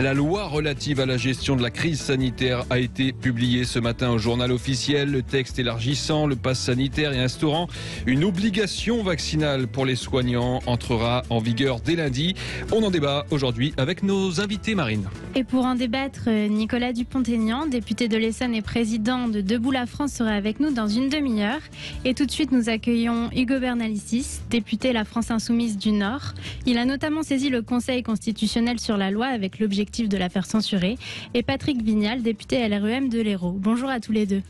La loi relative à la gestion de la crise sanitaire a été publiée ce matin au journal officiel. Le texte élargissant le pass sanitaire et instaurant une obligation vaccinale pour les soignants entrera en vigueur dès lundi. On en débat aujourd'hui avec nos invités marines. Et pour en débattre, Nicolas Dupont-Aignan, député de l'Essonne et président de Debout la France, sera avec nous dans une demi-heure. Et tout de suite, nous accueillons Hugo Bernalicis, député La France Insoumise du Nord. Il a notamment saisi le Conseil constitutionnel sur la loi avec l'objectif de la faire censurer, et Patrick Vignal, député LREM de l'Hérault. Bonjour à tous les deux.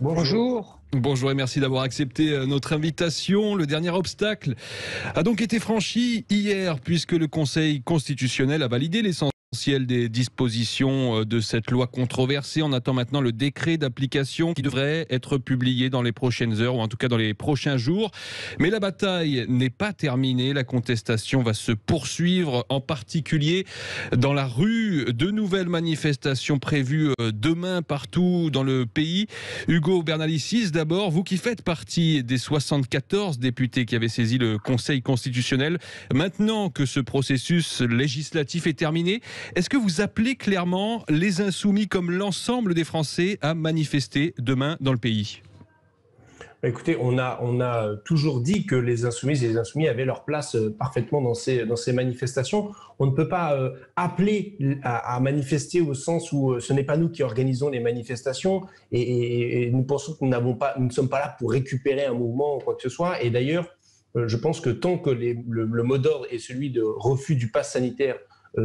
Bonjour. Bonjour et merci d'avoir accepté euh, notre invitation. Le dernier obstacle a donc été franchi hier puisque le Conseil constitutionnel a validé l'essentiel des dispositions euh, de cette loi controversée. On attend maintenant le décret d'application qui devrait être publié dans les prochaines heures ou en tout cas dans les prochains jours. Mais la bataille n'est pas terminée. La contestation va se poursuivre, en particulier dans la rue. De nouvelles manifestations prévues euh, demain partout dans le pays. Hugo Bernalicis, d'abord, vous qui faites partie des 74 députés qui avaient saisi le Conseil constitutionnel, maintenant que ce processus législatif est terminé, est-ce que vous appelez clairement les insoumis comme l'ensemble des Français à manifester demain dans le pays? Écoutez, on a, on a toujours dit que les insoumis et les insoumis avaient leur place euh, parfaitement dans ces, dans ces manifestations. On ne peut pas euh, appeler à, manifester au sens où euh, ce n'est pas nous qui organisons les manifestations et, nous pensons que nous, pas, nous ne sommes pas là pour récupérer un mouvement ou quoi que ce soit. Et d'ailleurs, je pense que tant que le, le mot d'ordre est celui de refus du pass sanitaire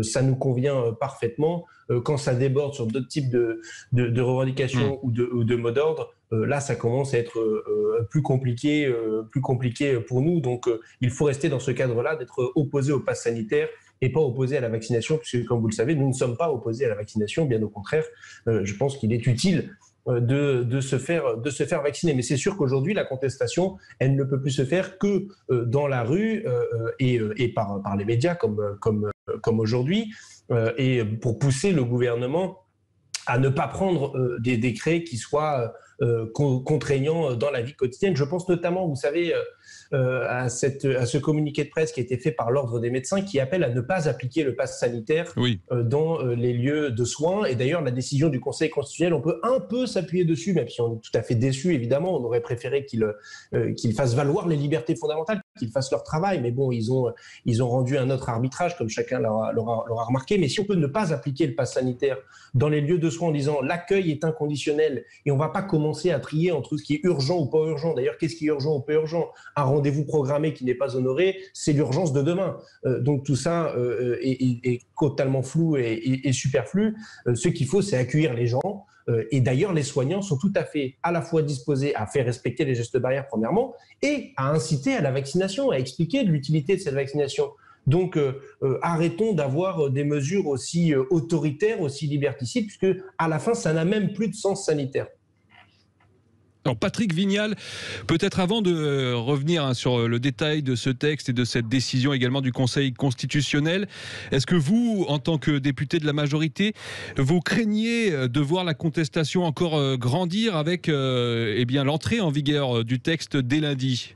ça nous convient euh, parfaitement. Euh, quand ça déborde sur d'autres types de, de, revendications mm. ou de, ou de mots d'ordre, là, ça commence à être plus compliqué, plus compliqué pour nous. Donc, il faut rester dans ce cadre-là, d'être opposé au pass sanitaire et pas opposé à la vaccination, puisque, comme vous le savez, nous ne sommes pas opposés à la vaccination. Bien au contraire, je pense qu'il est utile de, de, se faire, de se faire vacciner. Mais c'est sûr qu'aujourd'hui, la contestation, elle ne peut plus se faire que dans la rue et, et par, par les médias, comme, comme euh, comme aujourd'hui, euh, et pour pousser le gouvernement à ne pas prendre euh, des décrets qui soient contraignants dans la vie quotidienne. Je pense notamment, vous savez, euh, à, cette, à ce communiqué de presse qui a été fait par l'Ordre des médecins qui appelle à ne pas appliquer le pass sanitaire euh, dans euh, les lieux de soins. Et d'ailleurs, la décision du Conseil constitutionnel, on peut un peu s'appuyer dessus, même si on est tout à fait déçu, évidemment. On aurait préféré qu'ils qu'ils fassent valoir les libertés fondamentales, qu'ils fassent leur travail. Mais bon, ils ont, ils ont rendu un autre arbitrage, comme chacun l'aura remarqué. Mais si on peut ne pas appliquer le pass sanitaire dans les lieux de soins en disant l'accueil est inconditionnel et on ne va pas commencer à trier entre ce qui est urgent ou pas urgent. D'ailleurs, qu'est-ce qui est urgent ou pas urgent? Un rendez-vous programmé qui n'est pas honoré, c'est l'urgence de demain. Euh, donc tout ça euh, est, totalement flou et, superflu. Euh, ce qu'il faut, c'est accueillir les gens. et d'ailleurs, les soignants sont tout à fait à la fois disposés à faire respecter les gestes barrières, premièrement, et à inciter à la vaccination, à expliquer l'utilité de cette vaccination. Donc, arrêtons d'avoir des mesures aussi autoritaires, aussi liberticides, puisque à la fin, ça n'a même plus de sens sanitaire. Alors Patrick Vignal, peut-être avant de euh, revenir hein, sur le détail de ce texte et de cette décision également du Conseil constitutionnel, est-ce que vous, en tant que député de la majorité, vous craignez euh, de voir la contestation encore euh, grandir avec eh l'entrée en vigueur du texte dès lundi?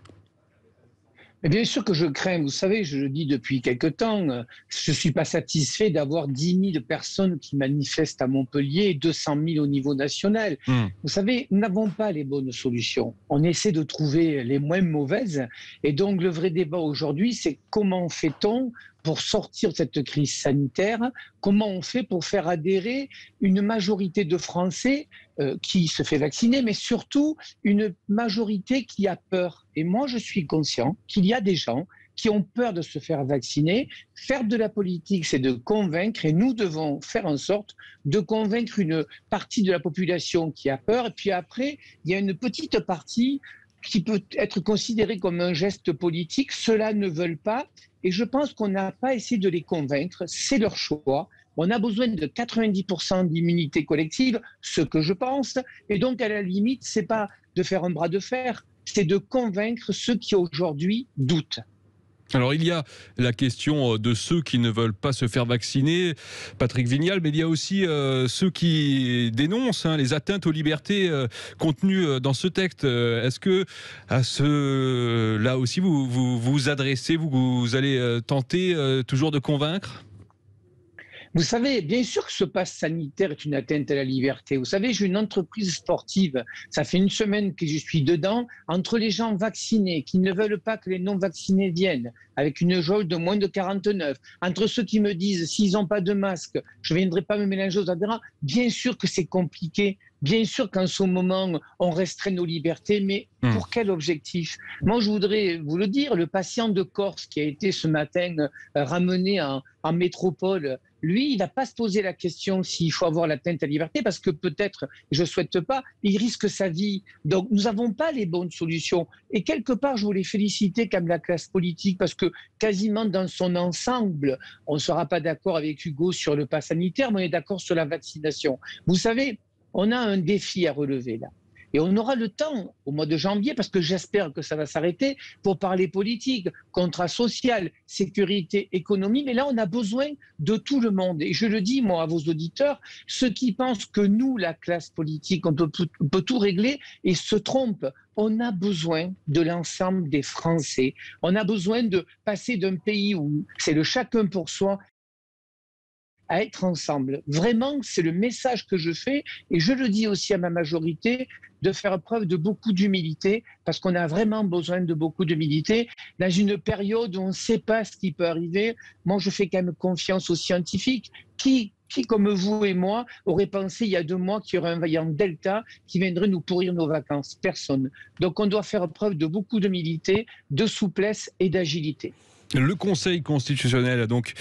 Bien sûr que je crains. Vous savez, je le dis depuis quelque temps, je ne suis pas satisfait d'avoir 10 000 personnes qui manifestent à Montpellier et 200 000 au niveau national. Hmm. Vous savez, nous n'avons pas les bonnes solutions. On essaie de trouver les moins mauvaises. Et donc, le vrai débat aujourd'hui, c'est comment fait-on pour sortir de cette crise sanitaire Comment on fait pour faire adhérer une majorité de Français euh, qui se fait vacciner, mais surtout une majorité qui a peur Et moi, je suis conscient qu'il y a des gens qui ont peur de se faire vacciner. Faire de la politique, c'est de convaincre, et nous devons faire en sorte de convaincre une partie de la population qui a peur. Et puis après, il y a une petite partie qui peut être considérée comme un geste politique. Ceux-là ne veulent pas. Et je pense qu'on n'a pas essayé de les convaincre. C'est leur choix. On a besoin de 90% d'immunité collective, ce que je pense. Et donc, à la limite, c'est pas de faire un bras de fer, c'est de convaincre ceux qui aujourd'hui doutent. Alors il y a la question euh, de ceux qui ne veulent pas se faire vacciner, Patrick Vignal, mais il y a aussi euh, ceux qui dénoncent hein, les atteintes aux libertés euh, contenues dans ce texte. Est-ce que à ce là aussi vous vous, adressez, vous allez tenter toujours de convaincre? Vous savez, bien sûr que ce passe sanitaire est une atteinte à la liberté. Vous savez, j'ai une entreprise sportive. Ça fait une semaine que je suis dedans. Entre les gens vaccinés qui ne veulent pas que les non-vaccinés viennent, avec une jauge de moins de 49, entre ceux qui me disent s'ils n'ont pas de masque, je ne viendrai pas me mélanger aux adhérents, bien sûr que c'est compliqué. Bien sûr qu'en ce moment, on restreint nos libertés, mais hmm. pour quel objectif? Moi, je voudrais vous le dire, le patient de Corse qui a été ce matin euh, ramené en, en métropole lui, il n'a pas se poser la question s'il faut avoir l'atteinte à la liberté, parce que peut-être, je ne souhaite pas, il risque sa vie. Donc, nous n'avons pas les bonnes solutions. Et quelque part, je voulais féliciter comme la classe politique, parce que quasiment dans son ensemble, on ne sera pas d'accord avec Hugo sur le pass sanitaire, mais on est d'accord sur la vaccination. Vous savez, on a un défi à relever là. Et on aura le temps au mois de janvier, parce que j'espère que ça va s'arrêter, pour parler politique, contrat social, sécurité, économie. Mais là, on a besoin de tout le monde. Et je le dis, moi, à vos auditeurs, ceux qui pensent que nous, la classe politique, on peut, tout régler et se trompent. On a besoin de l'ensemble des Français. On a besoin de passer d'un pays où c'est le chacun pour soi à être ensemble. Vraiment, c'est le message que je fais et je le dis aussi à ma majorité de faire preuve de beaucoup d'humilité parce qu'on a vraiment besoin de beaucoup d'humilité dans une période où on ne sait pas ce qui peut arriver. Moi, je fais quand même confiance aux scientifiques qui qui, comme vous et moi, aurait pensé il y a deux mois qu'il y aurait un vaillant Delta qui viendrait nous pourrir nos vacances Personne. Donc on doit faire preuve de beaucoup d'humilité, de souplesse et d'agilité. Le Conseil constitutionnel a donc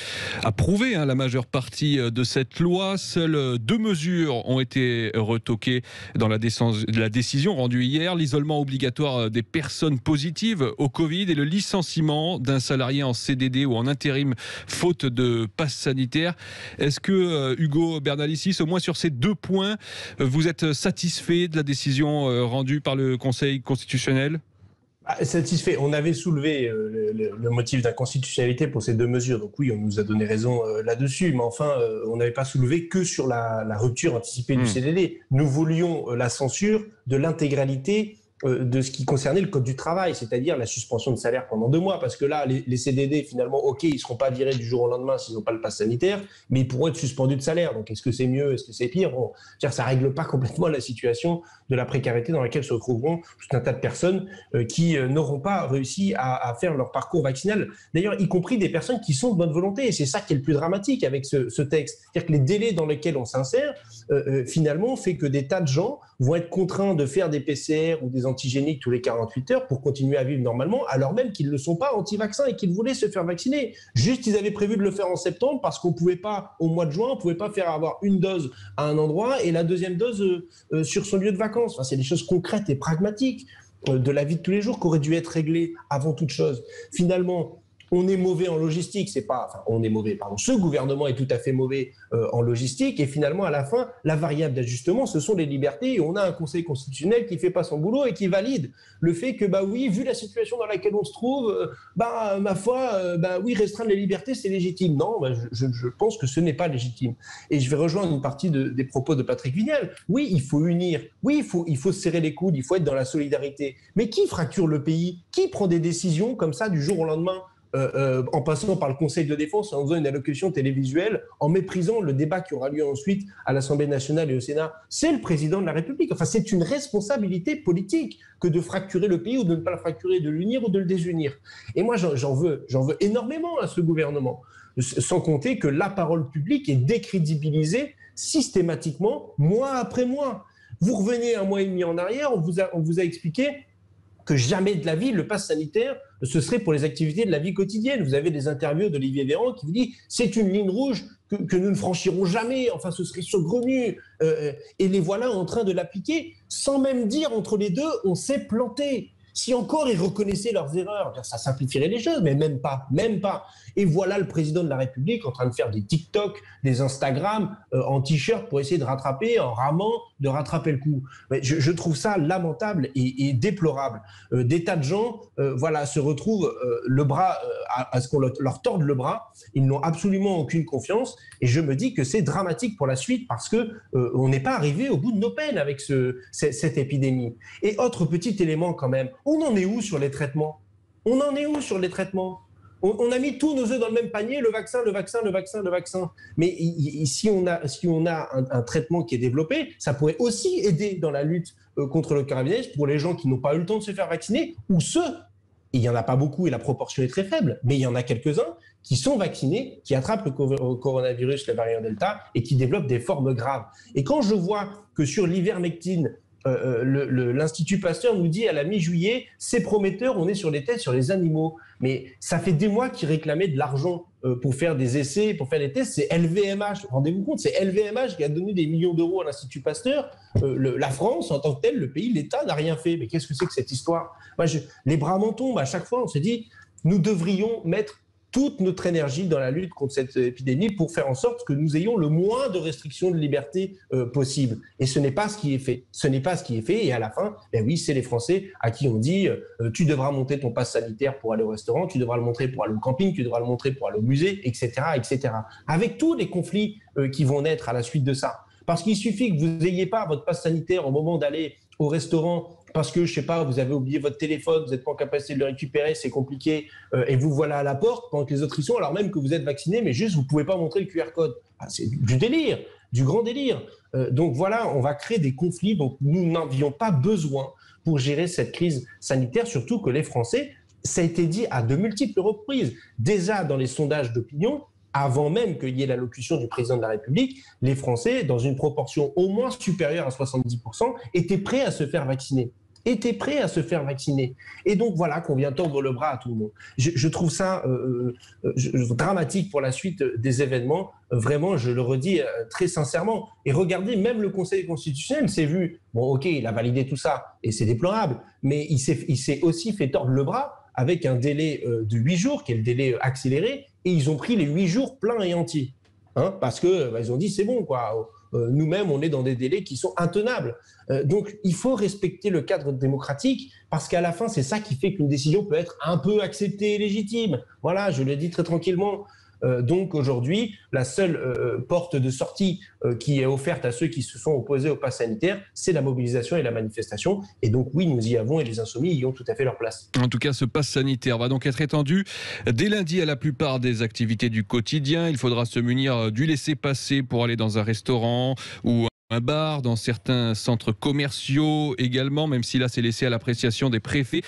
approuvé hein, la majeure partie euh, de cette loi. Seules euh, deux mesures ont été retoquées dans la, décision rendue hier. L'isolement obligatoire euh, des personnes positives au Covid et le licenciement d'un salarié en CDD ou en intérim faute de passe sanitaire. Est-ce que Hugo Bernalicis, au moins sur ces deux points, vous êtes satisfait de la décision rendue par le Conseil constitutionnel? Ah, satisfait. On avait soulevé euh, le, motif d'inconstitutionnalité pour ces deux mesures. Donc oui, on nous a donné raison euh, là-dessus. Mais enfin, euh, on n'avait pas soulevé que sur la, rupture anticipée du hmm. CDD. Nous voulions la censure de l'intégralité de ce qui concernait le code du travail, c'est-à-dire la suspension de salaire pendant deux mois, parce que là, les, CDD, finalement, ok, ils ne seront pas virés du jour au lendemain s'ils n'ont pas le pass sanitaire, mais ils pourront être suspendus de salaire. Donc, est-ce que c'est mieux, est-ce que c'est pire? Bon, Ça ne règle pas complètement la situation de la précarité dans laquelle se retrouveront tout un tas de personnes euh, qui euh, n'auront pas réussi à, faire leur parcours vaccinal. D'ailleurs, y compris des personnes qui sont de bonne volonté. Et c'est ça qui est le plus dramatique avec ce, texte. C'est-à-dire que les délais dans lesquels on s'insère, finalement, fait que des tas de gens vont être contraints de faire des PCR ou des antigéniques tous les 48 heures pour continuer à vivre normalement, alors même qu'ils ne sont pas anti-vaccins et qu'ils voulaient se faire vacciner. Juste, ils avaient prévu de le faire en septembre parce qu'on ne pouvait pas, au mois de juin, on ne pouvait pas faire avoir une dose à un endroit et la deuxième dose euh, euh, sur son lieu de vacances. Enfin, c'est des choses concrètes et pragmatiques euh, de la vie de tous les jours qui auraient dû être réglées avant toute chose. Finalement, on est mauvais en logistique, c'est pas, on est mauvais, ce gouvernement est tout à fait mauvais euh, en logistique, et finalement, à la fin, la variable d'ajustement, ce sont les libertés, on a un conseil constitutionnel qui fait pas son boulot et qui valide le fait que, bah oui, vu la situation dans laquelle on se trouve, euh, bah, ma foi, euh, bah oui, restreindre les libertés, c'est légitime. Non, bah, je, pense que ce n'est pas légitime. Et je vais rejoindre une partie des propos de Patrick Vignal. Oui, il faut unir, oui, il faut, il faut serrer les coudes, il faut être dans la solidarité. Mais qui fracture le pays? Qui prend des décisions comme ça du jour au lendemain? Euh, euh, en passant par le Conseil de défense, en faisant une allocution télévisuelle, en méprisant le débat qui aura lieu ensuite à l'Assemblée nationale et au Sénat, c'est le président de la République. Enfin, c'est une responsabilité politique que de fracturer le pays ou de ne pas le fracturer, de l'unir ou de le désunir. Et moi, j'en veux, j'en veux énormément à ce gouvernement, sans compter que la parole publique est décrédibilisée systématiquement, mois après mois. Vous revenez un mois et demi en arrière, on vous a, on vous a expliqué que jamais de la vie, le pass sanitaire, ce serait pour les activités de la vie quotidienne. Vous avez des interviews d'Olivier Véran qui vous dit c'est une ligne rouge que, nous ne franchirons jamais, enfin ce serait saugrenu. Euh, et les voilà en train de l'appliquer sans même dire entre les deux on s'est planté. Si encore ils reconnaissaient leurs erreurs, ça simplifierait les choses, mais même pas, même pas. Et voilà le président de la République en train de faire des TikTok, des Instagram euh, en t-shirt pour essayer de rattraper, en ramant, de rattraper le coup. Mais je, trouve ça lamentable et, déplorable. Euh, des tas de gens, euh, voilà, se retrouvent le bras à, ce qu'on leur torde le bras. Ils n'ont absolument aucune confiance. Et je me dis que c'est dramatique pour la suite parce que on n'est pas arrivé au bout de nos peines avec ce, cette épidémie. Et autre petit élément quand même, on en est où sur les traitements? On en est où sur les traitements? On, a mis tous nos œufs dans le même panier, le vaccin, le vaccin, le vaccin, le vaccin. Mais si on a, si on a un, traitement qui est développé, ça pourrait aussi aider dans la lutte euh, contre le coronavirus pour les gens qui n'ont pas eu le temps de se faire vacciner ou ceux, il n'y en a pas beaucoup et la proportion est très faible, mais il y en a quelques-uns qui sont vaccinés, qui attrapent le coronavirus, le variant Delta, et qui développent des formes graves. Et quand je vois que sur l'ivermectine, euh, euh, l'Institut Pasteur nous dit à la mi-juillet, c'est prometteur, on est sur les tests sur les animaux. Mais ça fait des mois qu'ils réclamaient de l'argent euh, pour faire des essais, pour faire des tests. C'est LVMH, rendez-vous compte, c'est LVMH qui a donné des millions d'euros à l'Institut Pasteur. la France, en tant que telle, le pays, l'État n'a rien fait. Mais qu'est-ce que c'est que cette histoire? Les bras m'en tombent. À chaque fois, on se dit, nous devrions mettre toute notre énergie dans la lutte contre cette épidémie pour faire en sorte que nous ayons le moins de restrictions de liberté euh, possible. Et ce n'est pas ce qui est fait. Ce n'est pas ce qui est fait. Et à la fin, ben oui, c'est les Français à qui on dit euh, tu devras monter ton passe sanitaire pour aller au restaurant, tu devras le montrer pour aller au camping, tu devras le montrer pour aller au musée, etc., etc. Avec tous les conflits euh, qui vont naître à la suite de ça. Parce qu'il suffit que vous n'ayez pas votre passe sanitaire au moment d'aller au restaurant parce que, je sais pas, vous avez oublié votre téléphone, vous n'êtes pas en capacité de le récupérer, c'est compliqué, euh, et vous voilà à la porte pendant que les autres y sont, alors même que vous êtes vacciné, mais juste vous pouvez pas montrer le QR code. Ah, c'est du délire, du grand délire. Euh, donc voilà, on va créer des conflits dont nous n'avions pas besoin pour gérer cette crise sanitaire, surtout que les Français, ça a été dit à de multiples reprises, déjà dans les sondages d'opinion, avant même qu'il y ait l'allocution du président de la République, les Français, dans une proportion au moins supérieure à 70%, étaient prêts à se faire vacciner étaient prêts à se faire vacciner. Et donc voilà qu'on vient tordre le bras à tout le monde. Je, trouve ça euh, euh, dramatique pour la suite des événements. Vraiment, je le redis euh, très sincèrement. Et regardez, même le Conseil constitutionnel s'est vu, bon ok, il a validé tout ça, et c'est déplorable, mais il s'est aussi fait tordre le bras avec un délai de huit jours, qui est le délai accéléré, et ils ont pris les huit jours pleins et entiers. Hein, parce que bah, ils ont dit c'est bon quoi nous-mêmes, on est dans des délais qui sont intenables. Euh, donc, il faut respecter le cadre démocratique parce qu'à la fin, c'est ça qui fait qu'une décision peut être un peu acceptée et légitime. Voilà, je le dis très tranquillement. Euh, donc aujourd'hui, la seule euh, porte de sortie euh, qui est offerte à ceux qui se sont opposés au pass sanitaire, c'est la mobilisation et la manifestation. Et donc oui, nous y avons et les insoumis y ont tout à fait leur place. En tout cas, ce pass sanitaire va donc être étendu dès lundi à la plupart des activités du quotidien. Il faudra se munir du laisser-passer pour aller dans un restaurant ou un bar, dans certains centres commerciaux également, même si là c'est laissé à l'appréciation des préfets.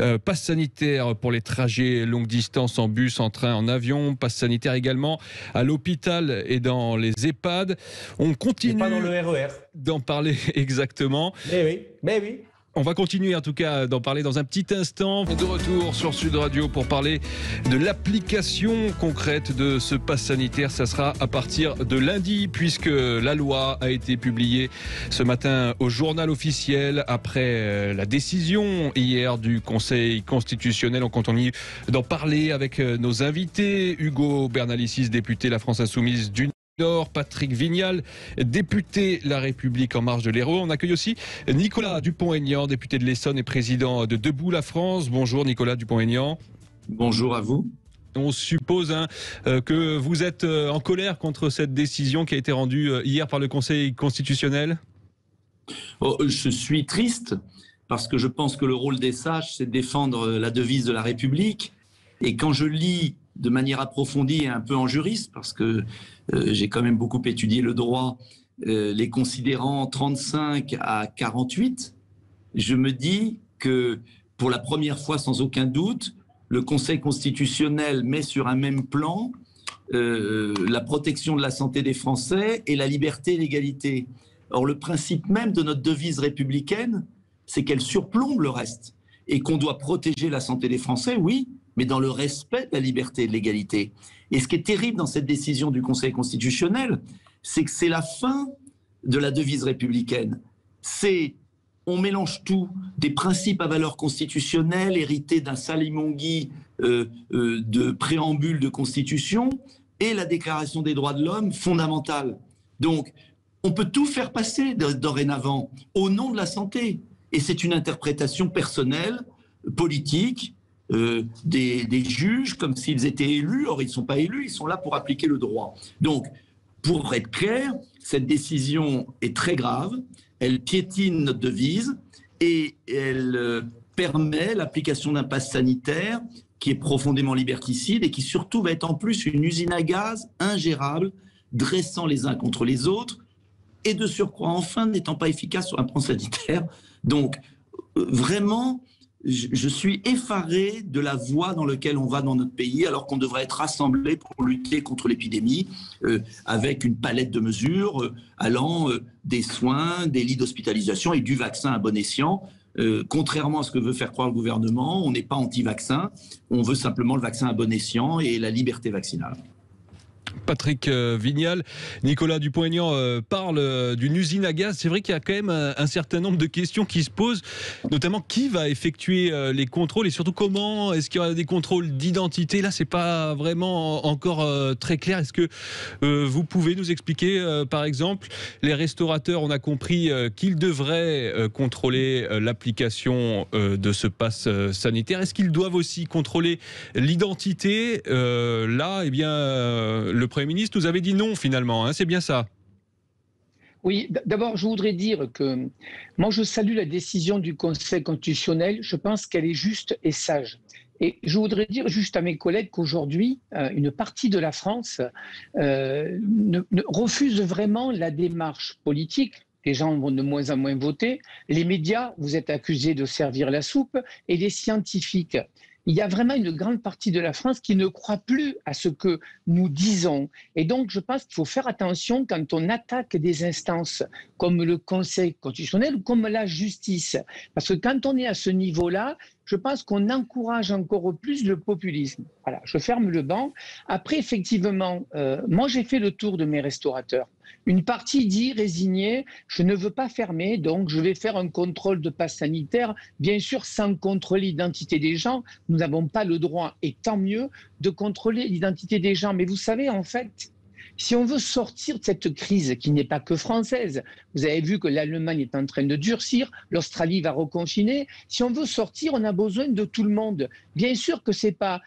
Euh, passe sanitaire pour les trajets longue distance en bus, en train, en avion. Passe sanitaire également à l'hôpital et dans les EHPAD. On continue. pas dans le RER. E d'en parler exactement. Mais oui, mais oui. On va continuer en tout cas d'en parler dans un petit instant. De retour sur Sud Radio pour parler de l'application concrète de ce pass sanitaire. Ça sera à partir de lundi puisque la loi a été publiée ce matin au journal officiel après euh, la décision hier du Conseil constitutionnel. On continue d'en parler avec euh, nos invités. Hugo Bernalicis, député La France Insoumise Patrick Vignal, député La République en marge de l'Hérault. On accueille aussi Nicolas Dupont-Aignan, député de l'Essonne et président de Debout la France. Bonjour Nicolas Dupont-Aignan. Bonjour à vous. On suppose hein, euh, que vous êtes euh, en colère contre cette décision qui a été rendue euh, hier par le Conseil constitutionnel? Oh, Je suis triste parce que je pense que le rôle des sages, c'est de défendre la devise de la République. Et quand je lis de manière approfondie et un peu en juriste, parce que j'ai quand même beaucoup étudié le droit, euh, les considérants 35 à 48, je me dis que pour la première fois, sans aucun doute, le Conseil constitutionnel met sur un même plan euh, la protection de la santé des Français et la liberté et l'égalité. Or, le principe même de notre devise républicaine, c'est qu'elle surplombe le reste et qu'on doit protéger la santé des Français, oui, mais dans le respect de la liberté et de l'égalité. Et ce qui est terrible dans cette décision du Conseil constitutionnel, c'est que c'est la fin de la devise républicaine. C'est on mélange tout, des principes à valeur constitutionnelle hérités d'un salimongui euh, euh, de préambule de constitution et la déclaration des droits de l'homme fondamentale. Donc, on peut tout faire passer dorénavant au nom de la santé. Et c'est une interprétation personnelle, politique, euh, des, juges comme s'ils étaient élus. Or, ils ne sont pas élus, ils sont là pour appliquer le droit. Donc, pour être clair, cette décision est très grave, elle piétine notre devise et elle euh, permet l'application d'un pass sanitaire qui est profondément liberticide et qui surtout va être en plus une usine à gaz ingérable, dressant les uns contre les autres, et de surcroît, enfin, n'étant pas efficace sur un plan sanitaire. Donc, euh, vraiment, je suis effaré de la voie dans laquelle on va dans notre pays, alors qu'on devrait être rassemblés pour lutter contre l'épidémie, euh, avec une palette de mesures euh, allant des soins, des lits d'hospitalisation et du vaccin à bon escient. contrairement à ce que veut faire croire le gouvernement, on n'est pas anti-vaccin, on veut simplement le vaccin à bon escient et la liberté vaccinale. Patrick euh, Vignal. Nicolas Dupont-Aignan euh, parle euh, d'une usine à gaz. C'est vrai qu'il y a quand même un, certain nombre de questions qui se posent, notamment qui va effectuer les contrôles et surtout comment Est-ce qu'il y aura des contrôles d'identité Là, c'est pas vraiment encore très clair. Est-ce que vous pouvez nous expliquer, par exemple, les restaurateurs, on a compris qu'ils devraient contrôler l'application de ce pass sanitaire? Est-ce qu'ils doivent aussi contrôler l'identité? Là, eh bien, le Premier ministre nous avait dit non finalement, hein, c'est bien ça oui, d'abord, je voudrais dire que moi, je salue la décision du Conseil constitutionnel. Je pense qu'elle est juste et sage. Et je voudrais dire juste à mes collègues qu'aujourd'hui, euh, une partie de la France euh, refuse vraiment la démarche politique. Les gens vont de moins en moins voter. Les médias, vous êtes accusés de servir la soupe. Et les scientifiques il y a vraiment une grande partie de la France qui ne croit plus à ce que nous disons. Et donc, je pense qu'il faut faire attention quand on attaque des instances comme le Conseil constitutionnel ou comme la justice. Parce que quand on est à ce niveau-là, je pense qu'on encourage encore plus le populisme. Voilà, je ferme le banc. Après, effectivement, euh, moi, j'ai fait le tour de mes restaurateurs. Une partie dit résigné, je ne veux pas fermer, donc je vais faire un contrôle de passe sanitaire, bien sûr sans contrôler l'identité des gens. Nous n'avons pas le droit, et tant mieux, de contrôler l'identité des gens. Mais vous savez, en fait, si on veut sortir de cette crise qui n'est pas que française, vous avez vu que l'Allemagne est en train de durcir, l'Australie va reconfiner. Si on veut sortir, on a besoin de tout le monde. Bien sûr que pas c'est pas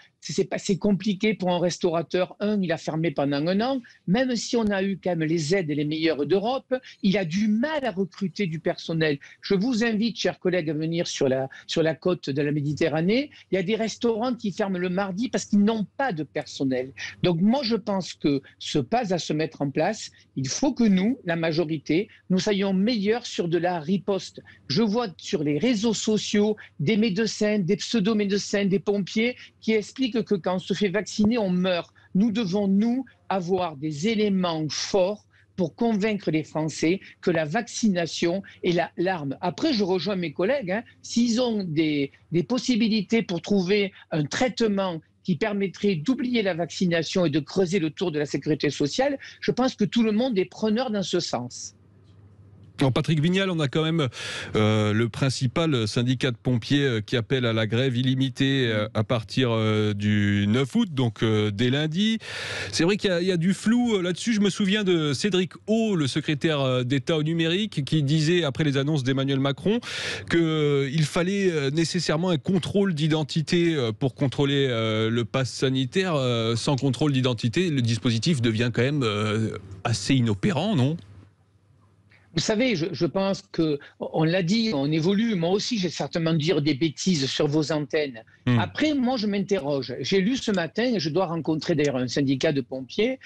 c'est compliqué pour un restaurateur. Un, il a fermé pendant un an. Même si on a eu quand même les aides les meilleures d'Europe, il a du mal à recruter du personnel. Je vous invite, chers collègues, à venir sur la sur la côte de la Méditerranée. Il y a des restaurants qui ferment le mardi parce qu'ils n'ont pas de personnel. Donc moi, je pense que ce pas à se mettre en place, il faut que nous, la majorité, nous soyons meilleurs sur de la riposte. Je vois sur les réseaux sociaux des médecins, des pseudo-médecins, des pompiers qui expliquent que quand on se fait vacciner, on meurt. Nous devons, nous, avoir des éléments forts pour convaincre les Français que la vaccination est l'arme. Après, je rejoins mes collègues, hein. s'ils ont des, des possibilités pour trouver un traitement qui permettrait d'oublier la vaccination et de creuser le tour de la sécurité sociale, je pense que tout le monde est preneur dans ce sens. Patrick Vignal, on a quand même euh, le principal syndicat de pompiers euh, qui appelle à la grève illimitée euh, à partir du 9 août, donc dès lundi. C'est vrai qu'il y, a du flou là-dessus. Je me souviens de Cédric O, le secrétaire d'État au numérique, qui disait après les annonces d'Emmanuel Macron qu'il fallait nécessairement un contrôle d'identité pour contrôler le pass sanitaire. Sans contrôle d'identité, le dispositif devient quand même assez inopérant, non? Vous savez, je, pense que on l'a dit, on évolue. Moi aussi, j'ai certainement dire des bêtises sur vos antennes. Hmm. Après, moi, je m'interroge. J'ai lu ce matin, et je dois rencontrer d'ailleurs un syndicat de pompiers.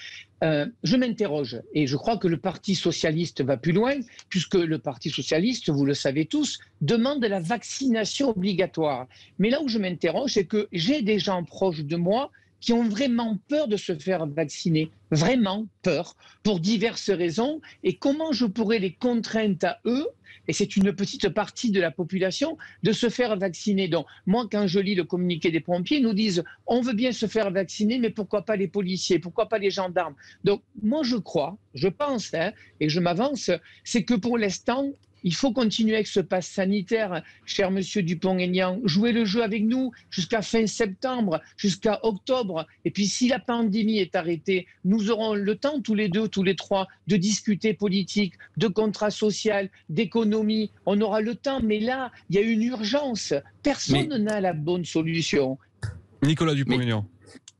Euh, je m'interroge et je crois que le Parti socialiste va plus loin, puisque le Parti socialiste, vous le savez tous, demande la vaccination obligatoire. Mais là où je m'interroge, c'est que j'ai des gens proches de moi qui ont vraiment peur de se faire vacciner, vraiment peur, pour diverses raisons, et comment je pourrais les contraindre à eux, et c'est une petite partie de la population, de se faire vacciner. Donc, moi, quand je lis le communiqué des pompiers, ils nous disent, on veut bien se faire vacciner, mais pourquoi pas les policiers, pourquoi pas les gendarmes? Donc, moi, je crois, je pense, hein, et je m'avance, c'est que pour l'instant, il faut continuer avec ce pass sanitaire, cher monsieur Dupont-Aignan. Jouez le jeu avec nous jusqu'à fin septembre, jusqu'à octobre. Et puis, si la pandémie est arrêtée, nous aurons le temps, tous les deux, tous les trois, de discuter politique, de contrat social, d'économie. On aura le temps. Mais là, il y a une urgence. Personne n'a la bonne solution. Nicolas Dupont-Aignan.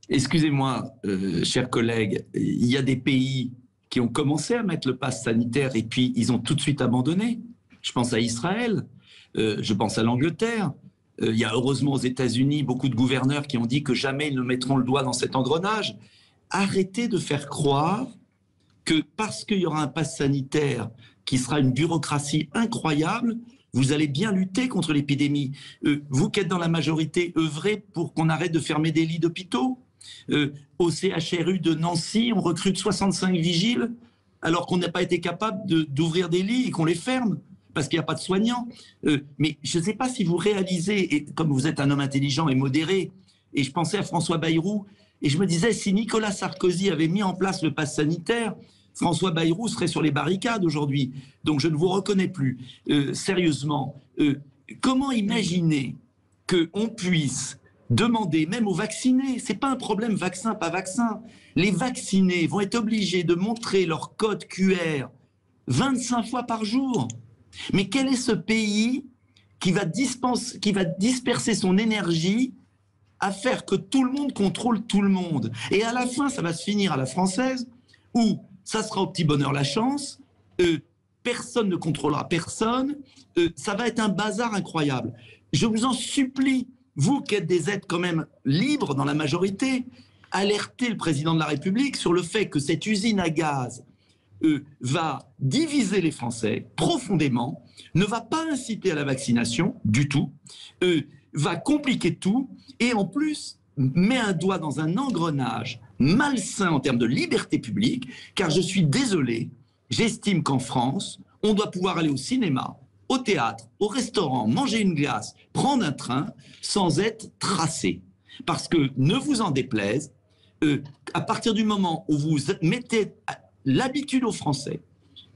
Excusez-moi, euh, chers collègues, il y a des pays qui ont commencé à mettre le pass sanitaire et puis ils ont tout de suite abandonné. Je pense à Israël, euh, je pense à l'Angleterre. il y a heureusement aux États-Unis beaucoup de gouverneurs qui ont dit que jamais ils ne mettront le doigt dans cet engrenage. Arrêtez de faire croire que parce qu'il y aura un pass sanitaire qui sera une bureaucratie incroyable, vous allez bien lutter contre l'épidémie. Euh, vous qui êtes dans la majorité, œuvrez pour qu'on arrête de fermer des lits d'hôpitaux. Euh, au CHRU de Nancy, on recrute 65 vigiles alors qu'on n'a pas été capable d'ouvrir des lits et qu'on les ferme parce qu'il n'y a pas de soignants. Euh, mais je ne sais pas si vous réalisez, et comme vous êtes un homme intelligent et modéré, et je pensais à François Bayrou, et je me disais, si Nicolas Sarkozy avait mis en place le pass sanitaire, François Bayrou serait sur les barricades aujourd'hui. Donc je ne vous reconnais plus. Euh, sérieusement, euh, comment imaginer qu'on puisse demander, même aux vaccinés, c'est pas un problème vaccin, pas vaccin. Les vaccinés vont être obligés de montrer leur code QR 25 fois par jour. Mais quel est ce pays qui va, disperser son énergie à faire que tout le monde contrôle tout le monde? Et à la fin, ça va se finir à la française où ça sera au petit bonheur la chance, euh, personne ne contrôlera personne, euh, ça va être un bazar incroyable. Je vous en supplie, vous qui êtes des êtres quand même libres dans la majorité, alertez le président de la République sur le fait que cette usine à gaz euh, va diviser les Français profondément, ne va pas inciter à la vaccination du tout, va compliquer tout, et en plus met un doigt dans un engrenage malsain en termes de liberté publique, car je suis désolé, j'estime qu'en France, on doit pouvoir aller au cinéma, au théâtre, au restaurant, manger une glace, prendre un train sans être tracé. Parce que, ne vous en déplaise, euh, à partir du moment où vous mettez l'habitude aux Français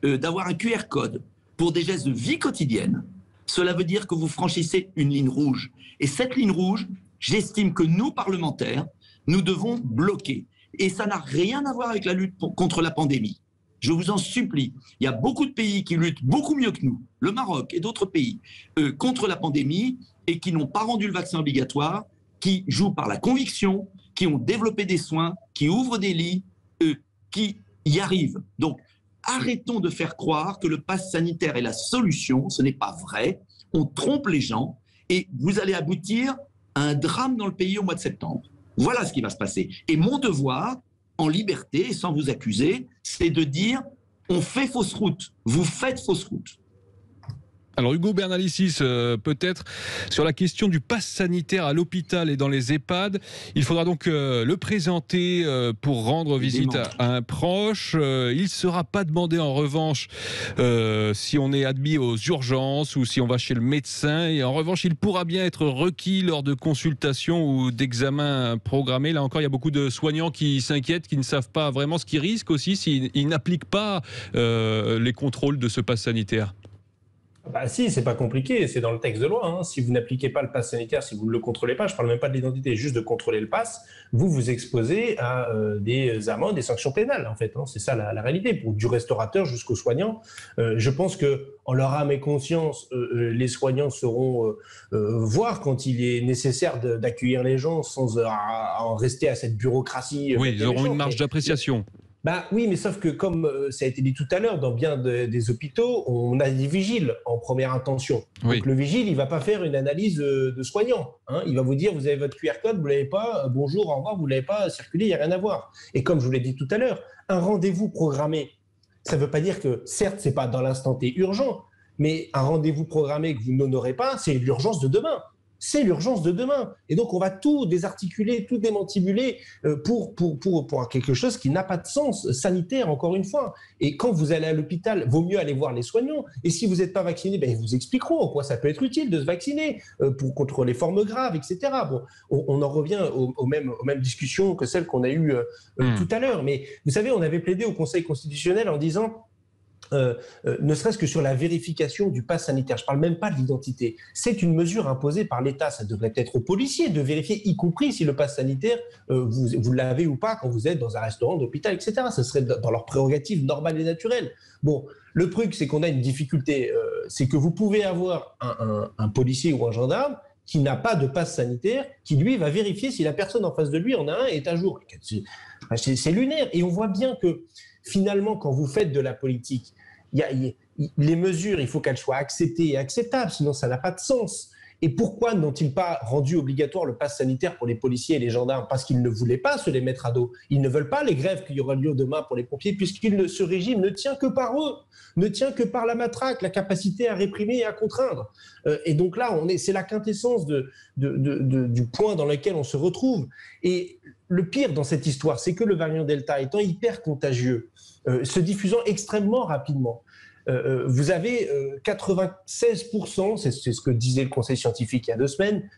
euh, d'avoir un QR code pour des gestes de vie quotidienne, cela veut dire que vous franchissez une ligne rouge. Et cette ligne rouge, j'estime que nous, parlementaires, nous devons bloquer. Et ça n'a rien à voir avec la lutte contre la pandémie. Je vous en supplie. Il y a beaucoup de pays qui luttent beaucoup mieux que nous, le Maroc et d'autres pays, euh, contre la pandémie et qui n'ont pas rendu le vaccin obligatoire, qui jouent par la conviction, qui ont développé des soins, qui ouvrent des lits, euh, qui y arrivent. Donc, arrêtons de faire croire que le pass sanitaire est la solution. Ce n'est pas vrai. On trompe les gens et vous allez aboutir à un drame dans le pays au mois de septembre. Voilà ce qui va se passer. Et mon devoir, en liberté, sans vous accuser, c'est de dire on fait fausse route, vous faites fausse route. Alors Hugo Bernalicis, euh, peut-être sur la question du pass sanitaire à l'hôpital et dans les EHPAD, il faudra donc euh, le présenter euh, pour rendre visite à, un proche. il ne sera pas demandé en revanche si on est admis aux urgences ou si on va chez le médecin. Et en revanche, il pourra bien être requis lors de consultations ou d'examens programmés. Là encore, il y a beaucoup de soignants qui s'inquiètent, qui ne savent pas vraiment ce qu'ils risquent aussi s'ils n'appliquent pas les contrôles de ce pass sanitaire. Bah si, c'est pas compliqué, c'est dans le texte de loi. Hein. Si vous n'appliquez pas le pass sanitaire, si vous ne le contrôlez pas, je parle même pas de l'identité, juste de contrôler le pass, vous vous exposez à euh, des amendes, des sanctions pénales en fait. Hein. C'est ça la, réalité, pour du restaurateur jusqu'aux soignants. Euh, je pense que en leur âme et conscience, euh, les soignants sauront voir quand il est nécessaire d'accueillir les gens sans en rester à cette bureaucratie. Oui, ils auront une marge d'appréciation. Bah oui, mais sauf que comme euh, ça a été dit tout à l'heure, dans bien des hôpitaux, on a des vigiles en première intention. Donc le vigile, il va pas faire une analyse de, soignant. Hein. Il va vous dire, vous avez votre QR code, vous l'avez pas, euh, bonjour, au revoir, vous l'avez pas circulé, il y a rien à voir. Et comme je vous l'ai dit tout à l'heure, un rendez-vous programmé, ça veut pas dire que, certes, c'est pas dans l'instant T urgent, mais un rendez-vous programmé que vous n'honorez pas, c'est l'urgence de demain c'est l'urgence de demain. Et donc, on va tout désarticuler, tout démantibuler euh, pour, pour, pour, pour quelque chose qui n'a pas de sens sanitaire, encore une fois. Et quand vous allez à l'hôpital, vaut mieux aller voir les soignants. Et si vous n'êtes pas vacciné, ben, ils vous expliqueront en quoi ça peut être utile de se vacciner euh, pour contre les formes graves, etc. Bon, on, en revient aux, mêmes, aux mêmes discussions que celles qu'on a eues euh, hmm. tout à l'heure. Mais vous savez, on avait plaidé au Conseil constitutionnel en disant euh, euh, ne serait-ce que sur la vérification du pass sanitaire. Je ne parle même pas de l'identité. C'est une mesure imposée par l'État. Ça devrait être aux policiers de vérifier, y compris si le pass sanitaire, euh, vous, l'avez ou pas quand vous êtes dans un restaurant, d'hôpital, etc. Ce serait dans leurs prérogatives normales et naturelles. Bon, le truc, c'est qu'on a une difficulté. c'est que vous pouvez avoir un, policier ou un gendarme qui n'a pas de passe sanitaire, qui lui va vérifier si la personne en face de lui en a un et est à jour. C'est lunaire. Et on voit bien que finalement, quand vous faites de la politique, les mesures, il faut qu'elles soient acceptées et acceptables, sinon ça n'a pas de sens. Et pourquoi n'ont-ils pas rendu obligatoire le pass sanitaire pour les policiers et les gendarmes? Parce qu'ils ne voulaient pas se les mettre à dos. Ils ne veulent pas les grèves y aura lieu demain pour les pompiers, puisque ce régime ne tient que par eux, ne tient que par la matraque, la capacité à réprimer et à contraindre. Euh, et donc là, on est, c'est la quintessence du point dans lequel on se retrouve. Et le pire dans cette histoire, c'est que le variant Delta étant hyper contagieux, se diffusant extrêmement rapidement, euh, euh, vous avez 96%, c'est ce que disait le Conseil scientifique il y a deux semaines,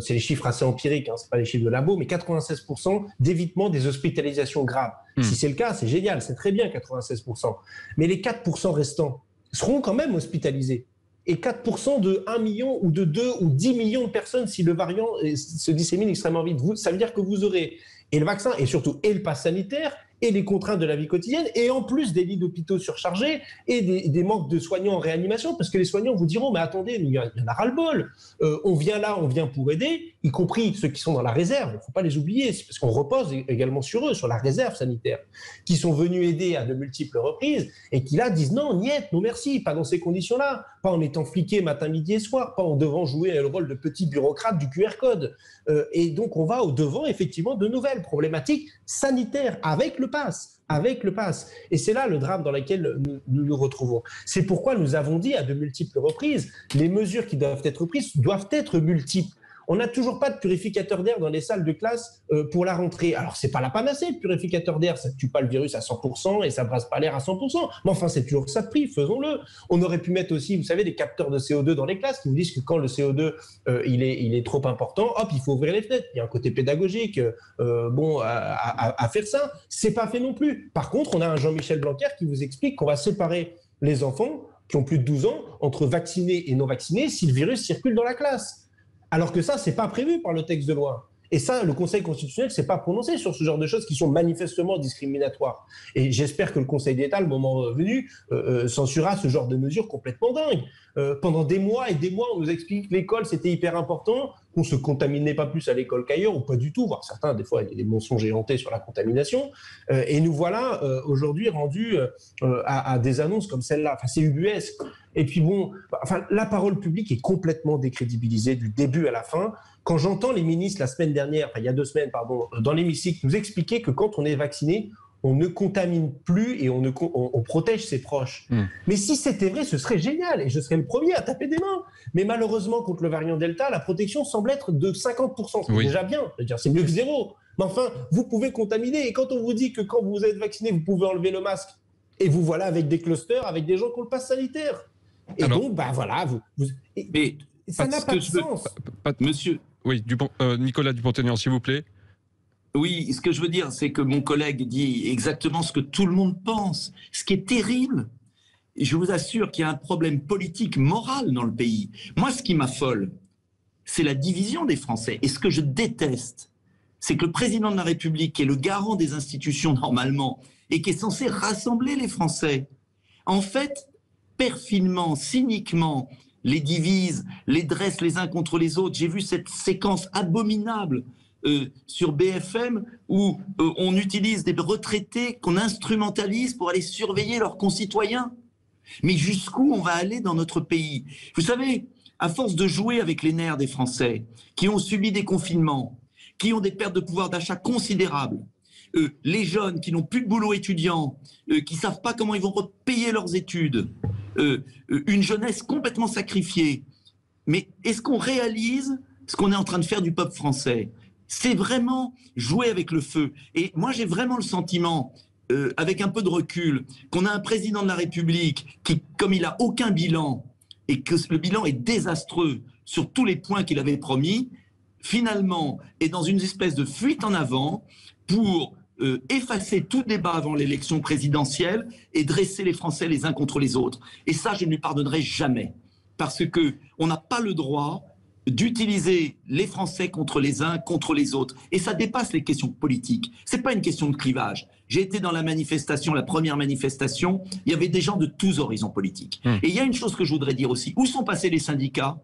c'est les chiffres assez empiriques, hein, ce pas les chiffres de labo, mais 96% d'évitement des hospitalisations graves. Hmm. Si c'est le cas, c'est génial, c'est très bien 96%. Mais les 4% restants seront quand même hospitalisés. Et 4% de 1 million ou de 2 ou 10 millions de personnes si le variant se dissémine extrêmement vite. ça veut dire que vous aurez et le vaccin, et surtout et le pass sanitaire, et les contraintes de la vie quotidienne, et en plus des lits d'hôpitaux surchargés et des, manques de soignants en réanimation, parce que les soignants vous diront, mais attendez, il y en a ras-le-bol, euh, on vient là, on vient pour aider, y compris ceux qui sont dans la réserve, il ne faut pas les oublier, parce qu'on repose également sur eux, sur la réserve sanitaire, qui sont venus aider à de multiples reprises, et qui là disent, non, niet, non merci, pas dans ces conditions-là, pas en étant fliqués matin, midi et soir, pas en devant jouer le rôle de petit bureaucrate du QR code. Euh, et donc on va au devant effectivement de nouvelles problématiques sanitaires avec le passe, avec le pass. Et c'est là le drame dans lequel nous, nous retrouvons. C'est pourquoi nous avons dit à de multiples reprises, les mesures qui doivent être prises doivent être multiples. On n'a toujours pas de purificateur d'air dans les salles de classe euh, pour la rentrée. Alors, c'est pas la panacée, le purificateur d'air, ça ne tue pas le virus à 100% et ça brasse pas l'air à 100%. Mais enfin, c'est toujours ça de prix, faisons-le. On aurait pu mettre aussi, vous savez, des capteurs de CO2 dans les classes qui vous disent que quand le CO2 euh, il, est, trop important, hop, il faut ouvrir les fenêtres. Il y a un côté pédagogique, euh, bon, à, à faire ça. C'est pas fait non plus. Par contre, on a un Jean-Michel Blanquer qui vous explique qu'on va séparer les enfants qui ont plus de 12 ans entre vaccinés et non vaccinés si le virus circule dans la classe. Alors que ça, c'est pas prévu par le texte de loi. Et ça, le Conseil constitutionnel ne s'est pas prononcé sur ce genre de choses qui sont manifestement discriminatoires. Et j'espère que le Conseil d'État, le moment venu, euh, euh, censurera ce genre de mesures complètement dingues. Euh, pendant des mois et des mois, on nous explique que l'école, c'était hyper important, qu'on se contaminait pas plus à l'école qu'ailleurs, ou pas du tout, voire certains, des fois, il y a des mensonges éhantés sur la contamination. et nous voilà aujourd'hui rendus à, à, des annonces comme celle-là. Enfin, c'est ubuesque. Et puis bon, enfin, la parole publique est complètement décrédibilisée du début à la fin. Quand j'entends les ministres la semaine dernière, enfin il y a deux semaines, pardon, dans l'hémicycle, nous expliquer que quand on est vacciné, on ne contamine plus et on, ne, on, protège ses proches. Hmm. Mais si c'était vrai, ce serait génial et je serais le premier à taper des mains. Mais malheureusement, contre le variant Delta, la protection semble être de 50%. C'est déjà bien. C'est mieux que zéro. Mais enfin, vous pouvez contaminer. Et quand on vous dit que quand vous êtes vacciné, vous pouvez enlever le masque, et vous voilà avec des clusters, avec des gens qui ont le pass sanitaire. Et donc, bah voilà, vous. mais ça n'a pas de sens. monsieur, oui, euh, Nicolas Dupont-Aignan, s'il vous plaît. Oui, ce que je veux dire, c'est que mon collègue dit exactement ce que tout le monde pense. Ce qui est terrible, je vous assure qu'il y a un problème politique, moral dans le pays. Moi, ce qui m'affole, c'est la division des Français. Et ce que je déteste, c'est que le président de la République, qui est le garant des institutions normalement, et qui est censé rassembler les Français, en fait, perfidement, cyniquement, les divise, les dresse les uns contre les autres. J'ai vu cette séquence abominable euh, sur BFM où euh, on utilise des retraités qu'on instrumentalise pour aller surveiller leurs concitoyens. Mais jusqu'où on va aller dans notre pays? Vous savez, à force de jouer avec les nerfs des Français, qui ont subi des confinements, qui ont des pertes de pouvoir d'achat considérables, euh, les jeunes qui n'ont plus de boulot étudiant, qui ne savent pas comment ils vont repayer leurs études, euh, une jeunesse complètement sacrifiée. Mais est-ce qu'on réalise ce qu'on est en train de faire du peuple français? C'est vraiment jouer avec le feu. Et moi, j'ai vraiment le sentiment, euh, avec un peu de recul, qu'on a un président de la République qui, comme il a aucun bilan, et que le bilan est désastreux sur tous les points qu'il avait promis, finalement est dans une espèce de fuite en avant pour euh, effacer tout débat avant l'élection présidentielle et dresser les Français les uns contre les autres. Et ça, je ne lui pardonnerai jamais, parce que on n'a pas le droit d'utiliser les Français contre les uns, contre les autres. Et ça dépasse les questions politiques. C'est pas une question de clivage. J'ai été dans la manifestation, la première manifestation, il y avait des gens de tous horizons politiques. Hum. Et il y a une chose que je voudrais dire aussi. Où sont passés les syndicats?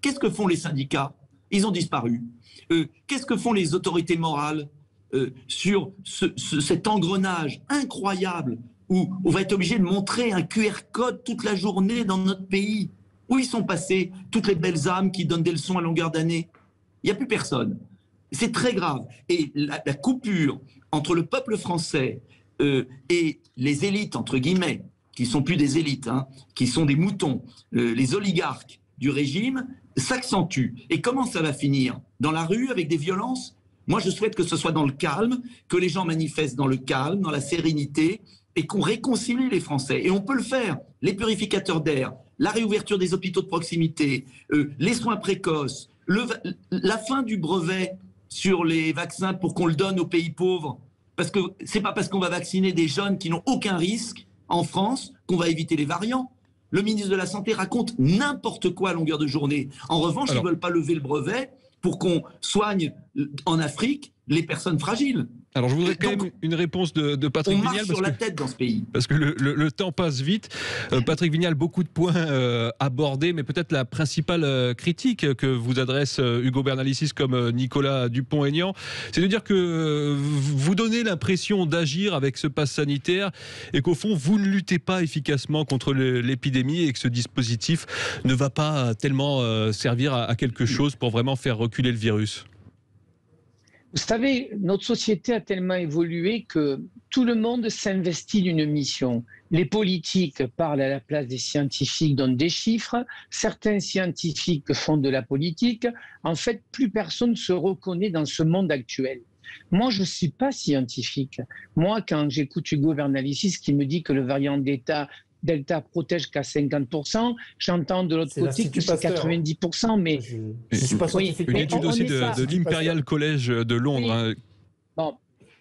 Qu'est-ce que font les syndicats? Ils ont disparu. Euh, Qu'est-ce que font les autorités morales euh, sur cet engrenage incroyable où on va être obligé de montrer un QR code toute la journée dans notre pays? Où ils sont passés toutes les belles âmes qui donnent des leçons à longueur d'année? Il n'y a plus personne. C'est très grave. Et la, coupure entre le peuple français euh, et les élites, entre guillemets, qui sont plus des élites, hein, qui sont des moutons, euh, les oligarques du régime, s'accentue. Et comment ça va finir? Dans la rue, avec des violences? Moi, je souhaite que ce soit dans le calme, que les gens manifestent dans le calme, dans la sérénité, et qu'on réconcilie les Français. Et on peut le faire. Les purificateurs d'air, la réouverture des hôpitaux de proximité, euh, les soins précoces, la fin du brevet sur les vaccins pour qu'on le donne aux pays pauvres. Parce que c'est pas parce qu'on va vacciner des jeunes qui n'ont aucun risque en France qu'on va éviter les variants. Le ministre de la Santé raconte n'importe quoi à longueur de journée. En revanche, ils ne veulent pas lever le brevet pour qu'on soigne en Afrique les personnes fragiles. Alors je voudrais quand même une réponse de, Patrick on Vignal. Marche sur la tête dans ce pays. Parce que le, temps passe vite. Euh, Patrick Vignal, beaucoup de points euh, abordés, mais peut-être la principale euh, critique que vous adresse Hugo Bernalicis comme Nicolas Dupont-Aignan, c'est de dire que vous donnez l'impression d'agir avec ce pass sanitaire et qu'au fond, vous ne luttez pas efficacement contre l'épidémie et que ce dispositif ne va pas tellement servir à quelque chose pour vraiment faire reculer le virus. Vous savez, notre société a tellement évolué que tout le monde s'investit d'une mission. Les politiques parlent à la place des scientifiques, donnent des chiffres. Certains scientifiques font de la politique. En fait, plus personne se reconnaît dans ce monde actuel. Moi, je ne suis pas scientifique. Moi, quand j'écoute Hugo Bernalicis qui me dit que le variant d'État Delta protège qu'à 50%. J'entends de l'autre côté que c'est 90%, mais... Je, suis pas oui, Une étude aussi de, l'Imperial College de Londres. Oui. Hein.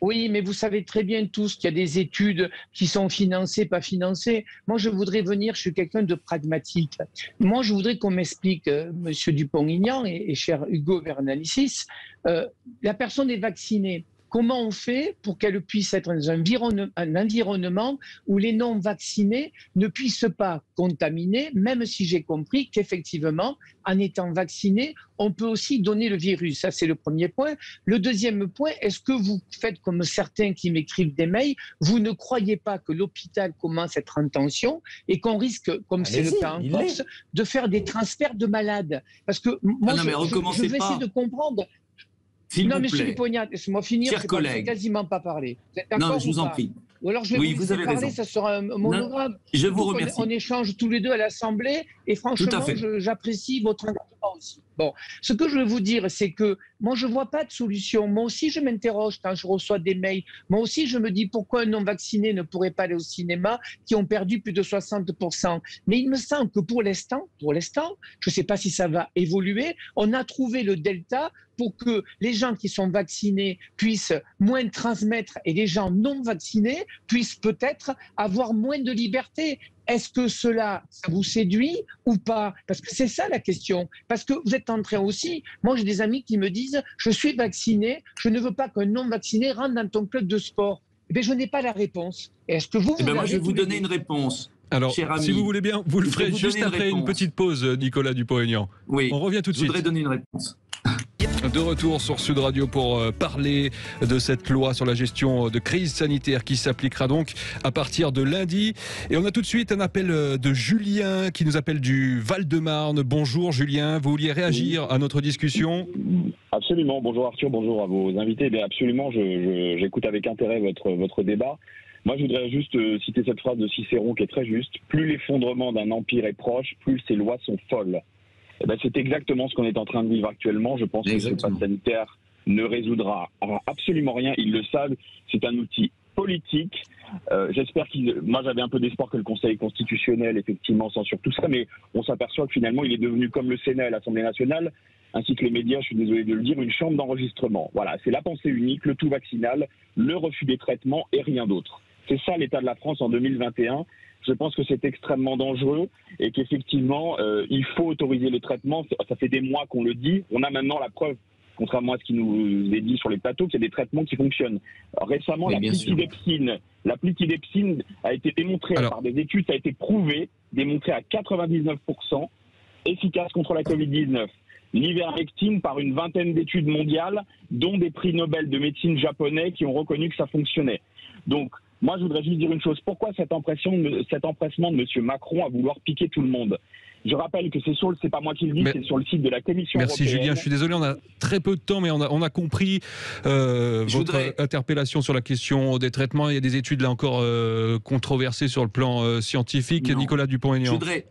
oui, mais vous savez très bien tous qu'il y a des études qui sont financées, pas financées. Moi, je voudrais venir, je suis quelqu'un de pragmatique. Moi, je voudrais qu'on m'explique, euh, Monsieur Dupont-Aignan et, cher Hugo Bernalicis, euh, la personne est vaccinée. Comment on fait pour qu'elle puisse être dans un, environnement où les non-vaccinés ne puissent pas contaminer, même si j'ai compris qu'effectivement, en étant vacciné, on peut aussi donner le virus. Ça, c'est le premier point. Le deuxième point, est-ce que vous faites comme certains qui m'écrivent des mails, vous ne croyez pas que l'hôpital commence à être en tension et qu'on risque, comme c'est le cas en Corse, de faire des transferts de malades? Parce que moi, ah je, vais essayer de comprendre non, monsieur Dupont-Aignan, laissez-moi finir. Chers collègues. quasiment pas parler. Non, je vous en prie. Ou alors je vais oui, vous, vous parler, ça sera un monologue. je vous remercie. On, échange tous les deux à l'Assemblée et franchement, j'apprécie votre engagement aussi. Ce que je veux vous dire, c'est que moi, je ne vois pas de solution. Moi aussi, je m'interroge quand je reçois des mails. Moi aussi, je me dis pourquoi un non-vacciné ne pourrait pas aller au cinéma qui ont perdu plus de 60%. Mais il me semble que pour l'instant, pour l'instant, je ne sais pas si ça va évoluer, on a trouvé le delta pour que les gens qui sont vaccinés puissent moins transmettre et les gens non vaccinés puissent peut-être avoir moins de liberté. Est-ce que cela, ça vous séduit ou pas? Parce que c'est ça la question. Parce que vous êtes en train aussi, moi j'ai des amis qui me disent, je suis vacciné, je ne veux pas qu'un non-vacciné rentre dans ton club de sport. Eh je n'ai pas la réponse. Est-ce que vous... Eh bien, moi, je vais vous donner une réponse. Alors, si vous voulez bien, vous le ferez juste après une, petite pause, Nicolas Dupont-Aignan. Oui. On revient tout de suite. Je voudrais donner une réponse. De retour sur Sud Radio pour euh, parler de cette loi sur la gestion de crise sanitaire qui s'appliquera donc à partir de lundi. Et on a tout de suite un appel euh, de Julien qui nous appelle du Val-de-Marne. Bonjour Julien, vous vouliez réagir à notre discussion? Absolument. Bonjour Arthur, bonjour à vos invités. Eh absolument, j'écoute avec intérêt votre, votre débat. Moi, je voudrais juste euh, citer cette phrase de Cicéron qui est très juste. Plus l'effondrement d'un empire est proche, plus ses lois sont folles. Eh ben, c'est exactement ce qu'on est en train de vivre actuellement. Je pense que ce pass sanitaire ne résoudra absolument rien. Ils le savent. C'est un outil politique. Euh, j'espère qu'il. Moi, j'avais un peu d'espoir que le Conseil constitutionnel, effectivement, censure tout ça, mais on s'aperçoit que finalement, il est devenu comme le Sénat et l'Assemblée nationale, ainsi que les médias, je suis désolé de le dire, une chambre d'enregistrement. Voilà, c'est la pensée unique, le tout vaccinal, le refus des traitements et rien d'autre. C'est ça l'état de la France en 2021 je pense que c'est extrêmement dangereux et qu'effectivement, euh, il faut autoriser les traitements. Ça fait des mois qu'on le dit. On a maintenant la preuve, contrairement à ce qui nous est dit sur les plateaux, qu'il y a des traitements qui fonctionnent. récemment, la plitidepsine, la plitidepsine a été démontrée par des études, ça a été prouvé, démontré à 99% efficace contre la Covid-19. L'ivermectine par une vingtaine d'études mondiales, dont des prix Nobel de médecine japonais qui ont reconnu que ça fonctionnait. Donc, moi, je voudrais juste dire une chose. Pourquoi cette, impression, cet empressement de M. Macron à vouloir piquer tout le monde? Je rappelle que c'est sur, c'est pas moi qui le dis, c'est sur le site de la Commission Merci Julien, je suis désolé, on a très peu de temps, mais on a, on a compris euh, votre interpellation sur la question des traitements. Il y a des études là encore euh, controversées sur le plan euh, scientifique. Nicolas Dupont-Aignan. Je voudrais,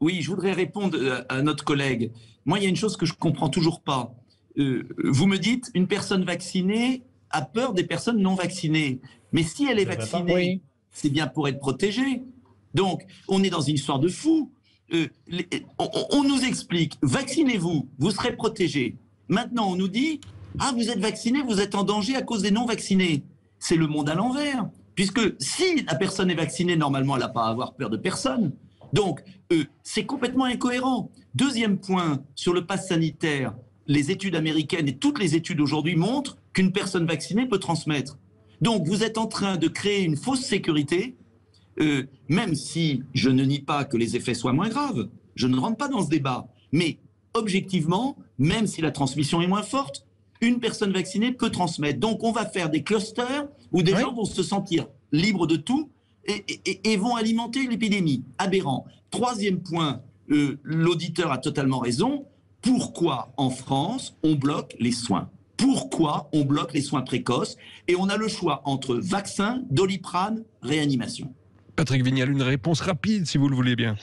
oui, je voudrais répondre à notre collègue. Moi, il y a une chose que je comprends toujours pas. vous me dites, une personne vaccinée a peur des personnes non vaccinées. Mais si elle est vaccinée, c'est bien pour être protégée. Donc, on est dans une histoire de fou. Euh, on, nous explique, vaccinez-vous, vous serez protégé. Maintenant, on nous dit, ah, vous êtes vacciné, vous êtes en danger à cause des non-vaccinés. C'est le monde à l'envers. Puisque si la personne est vaccinée, normalement, elle n'a pas à avoir peur de personne. Donc, euh, c'est complètement incohérent. Deuxième point, sur le pass sanitaire, les études américaines et toutes les études aujourd'hui montrent qu'une personne vaccinée peut transmettre. Donc, vous êtes en train de créer une fausse sécurité euh, même si je ne nie pas que les effets soient moins graves, je ne rentre pas dans ce débat. Mais objectivement, même si la transmission est moins forte, une personne vaccinée peut transmettre. Donc on va faire des clusters où des gens vont se sentir libres de tout et, vont alimenter l'épidémie. Aberrant. Troisième point, euh, l'auditeur a totalement raison. Pourquoi en France on bloque les soins? Pourquoi on bloque les soins précoces Et on a le choix entre vaccin, doliprane, réanimation. Patrick Vignal, une réponse rapide, si vous le voulez bien.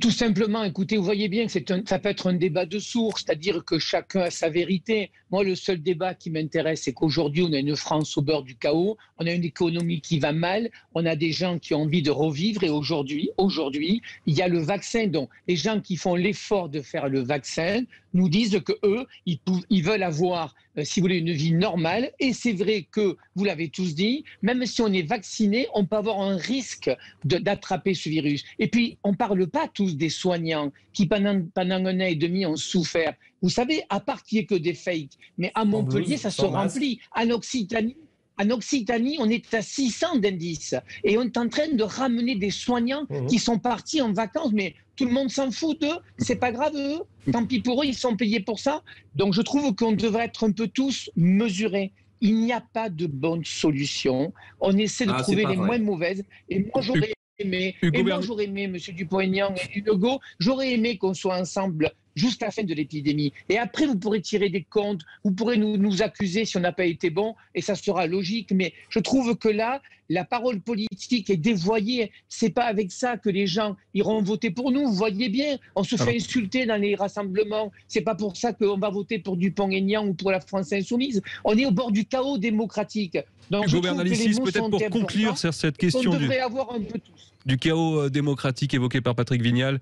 Tout simplement, écoutez, vous voyez bien que ça peut être un débat de source, c'est-à-dire que chacun a sa vérité. Moi, le seul débat qui m'intéresse, c'est qu'aujourd'hui, on a une France au bord du chaos, on a une économie qui va mal, on a des gens qui ont envie de revivre, et aujourd'hui, aujourd'hui, il y a le vaccin. Donc, les gens qui font l'effort de faire le vaccin nous disent que eux, ils, ils veulent avoir, euh, si vous voulez, une vie normale. Et c'est vrai que, vous l'avez tous dit, même si on est vacciné, on peut avoir un risque d'attraper ce virus. Et puis, on parle pas tous des soignants qui, pendant, pendant un an et demi, ont souffert. Vous savez, à part qu'il n'y ait que des fakes, mais à Montpellier, ça se remplit. En Occitanie, en Occitanie, on est à 600 d'indices et on est en train de ramener des soignants mhm. qui sont partis en vacances, mais tout le monde s'en fout d'eux, c'est pas grave eux, tant pis pour eux, ils sont payés pour ça. Donc je trouve qu'on devrait être un peu tous mesurés. Il n'y a pas de bonne solution. On essaie de ah, trouver les moins mauvaises. Et moi, j'aurais aimé, et moi, j'aurais aimé, M. Dupont-Aignan et Hugo, j'aurais aimé qu'on soit ensemble jusqu'à la fin de l'épidémie. Et après, vous pourrez tirer des comptes, vous pourrez nous, nous accuser si on n'a pas été bon, et ça sera logique. Mais je trouve que là, la parole politique est dévoyée. C'est pas avec ça que les gens iront voter pour nous. Vous voyez bien, on se fait insulter dans les rassemblements. C'est pas pour ça qu'on va voter pour Dupont-Aignan ou pour la France insoumise. On est au bord du chaos démocratique. Donc, peut-être pour conclure sur cette question du, avoir un peu tous. du chaos euh, démocratique évoqué par Patrick Vignal,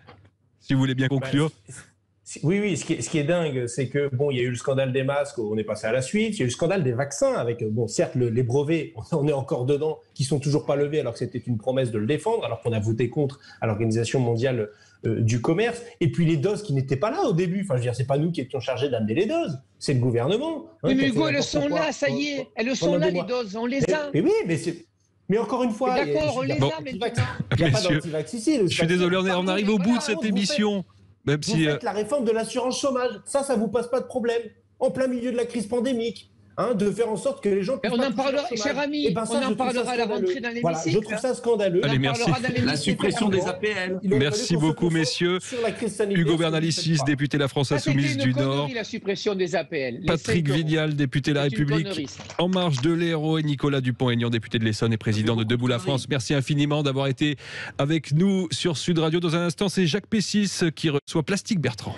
si vous voulez bien conclure. Bah, oui, oui, ce qui est, ce qui est dingue, c'est que bon, il y a eu le scandale des masques, on est passé à la suite. Il y a eu le scandale des vaccins avec, bon, certes, les brevets, on est encore dedans, qui sont toujours pas levés, alors que c'était une promesse de le défendre, alors qu'on a voté contre à l'Organisation mondiale euh, du commerce. Et puis les doses qui n'étaient pas là au début. Enfin, je veux dire, c'est pas nous qui étions chargés d'amener les doses, c'est le gouvernement. Hein, mais Hugo, elles sont là, ça y est, elles sont là les doses, on les a. Mais, oui, mais Mais encore une fois, d'accord, on les a, mais il n'y a pas d'antivax ici. Je suis désolé, on arrive au bout de cette émission. Même vous faites euh, la réforme de l'assurance chômage. Ça, ça vous pose pas de problème. En plein milieu de la crise pandémique. Hein, de faire en sorte que les gens puissent. On en parlera, cher ami, eh ben on en parlera à la rentrée dans l'hémicycle. je trouve ça scandaleux. Allez, merci. La suppression des APL. Merci beaucoup, messieurs. Hugo Bernalicis, député La France Insoumise du Nord. la suppression des APL. Patrick Vignal, député La République En Marche de l'Hérault et Nicolas Dupont-Aignan, député de l'Essonne et président de Debout la France. Merci infiniment d'avoir été avec nous sur Sud Radio. Dans un instant, c'est Jacques Pessis qui reçoit Plastique Bertrand.